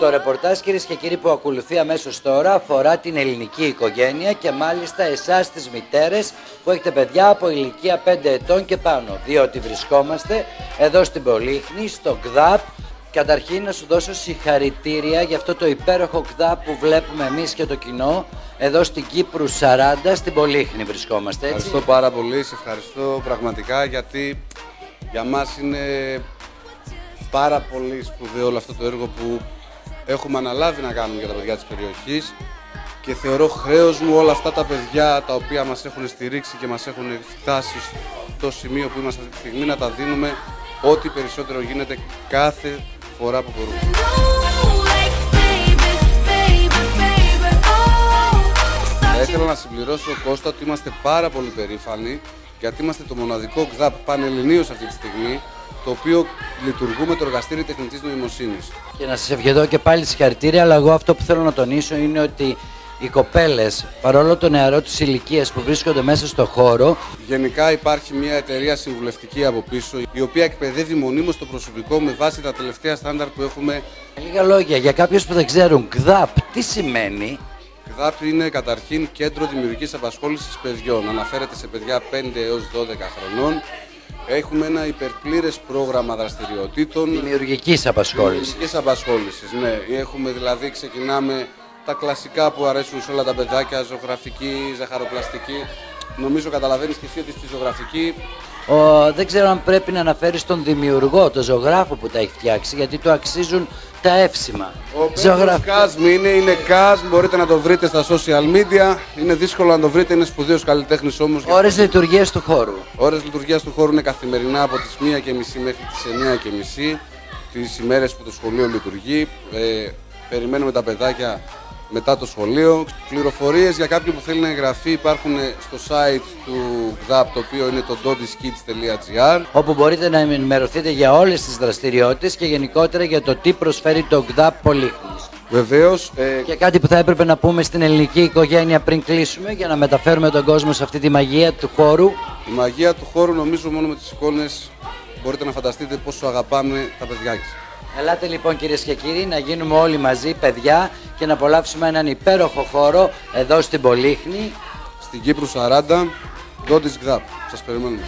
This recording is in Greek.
Το ρεπορτάζ κυρίες και κύριοι που ακολουθεί αμέσως τώρα αφορά την ελληνική οικογένεια και μάλιστα εσάς τις μητέρες που έχετε παιδιά από ηλικία 5 ετών και πάνω. Διότι βρισκόμαστε εδώ στην Πολύχνη, στο ΚΔΑΠ. Καταρχήν να σου δώσω συγχαρητήρια για αυτό το υπέροχο ΚΔΑΠ που βλέπουμε εμείς και το κοινό εδώ στην Κύπρου 40 στην Πολύχνη βρισκόμαστε έτσι. Ευχαριστώ πάρα πολύ, σε ευχαριστώ πραγματικά γιατί για μας είναι πάρα πολύ σπουδαίο όλο αυτό το έργο που έχουμε αναλάβει να κάνουμε για τα παιδιά της περιοχής και θεωρώ χρέος μου όλα αυτά τα παιδιά τα οποία μας έχουν στηρίξει και μας έχουν φτάσει στο σημείο που είμαστε αυτή τη στιγμή να τα δίνουμε ό,τι περισσότερο γίνεται κάθε φορά που μπορούμε. Θα ήθελα να συμπληρώσω Κώστα ότι είμαστε πάρα πολύ περήφανοι γιατί είμαστε το μοναδικό ΚΔΑΠ πανελληνίως αυτή τη στιγμή το οποίο λειτουργούμε το εργαστήριο τεχνητής νοημοσύνης. Και να σας ευχηθώ και πάλι συγχαρητήρια, αλλά εγώ αυτό που θέλω να τονίσω είναι ότι οι κοπέλες, παρόλο το νεαρό της ηλικίας που βρίσκονται μέσα στο χώρο... Γενικά υπάρχει μια εταιρεία συμβουλευτική από πίσω, η οποία εκπαιδεύει μονίμως το προσωπικό με βάση τα τελευταία στάνταρ που έχουμε. Λίγα λόγια, για κάποιους που δεν ξέρουν, ΚΔΑΠ, τι σημαίνει; ΚΔΑΠ είναι καταρχήν κέντρο δημιουργικής απασχόλησης παιδιών. Αναφέρεται σε παιδιά 5 έως 12 χρονών Έχουμε ένα υπερπλήρες πρόγραμμα δραστηριοτήτων. Δημιουργικής απασχόλησης. Δημιουργικής απασχόλησης, ναι. Έχουμε δηλαδή, ξεκινάμε τα κλασικά που αρέσουν σε όλα τα παιδάκια, ζωγραφική, ζαχαροπλαστική. Νομίζω καταλαβαίνεις και εσύ ότι στη ζωγραφική ο, δεν ξέρω αν πρέπει να αναφέρεις τον δημιουργό, τον ζωγράφο που τα έχει φτιάξει, γιατί του αξίζουν τα εύσημα. Ο Πέτρος Κάσμ είναι, είναι Κάσμ, μπορείτε να το βρείτε στα social media. Είναι δύσκολο να το βρείτε, είναι σπουδαίος καλλιτέχνης όμως. Ώρες γιατί... λειτουργίας του χώρου. Ώρες λειτουργίας του χώρου είναι καθημερινά από τις 1.30 μέχρι τις 9.30 τις ημέρες που το σχολείο λειτουργεί. Ε, περιμένουμε τα παιδάκια μετά το σχολείο. Πληροφορίες για κάποιον που θέλει να εγγραφεί υπάρχουν στο site του ΓΔΑΠ το οποίο είναι το dodiskids.gr όπου μπορείτε να ενημερωθείτε για όλες τις δραστηριότητες και γενικότερα για το τι προσφέρει το ΓΔΑΠ Πολύχνης. Βεβαίως. Ε... Και κάτι που θα έπρεπε να πούμε στην ελληνική οικογένεια πριν κλείσουμε για να μεταφέρουμε τον κόσμο σε αυτή τη μαγεία του χώρου. Η μαγεία του χώρου νομίζω μόνο με τις εικόνες μπορείτε να φανταστείτε πόσο αγαπάμε τα παιδιά Ελάτε λοιπόν κυρίες και κύριοι να γίνουμε όλοι μαζί παιδιά και να απολαύσουμε έναν υπέροχο χώρο εδώ στην Πολύχνη. Στην Κύπρου 40, Γκόντις Γκδάπ. Σας περιμένουμε.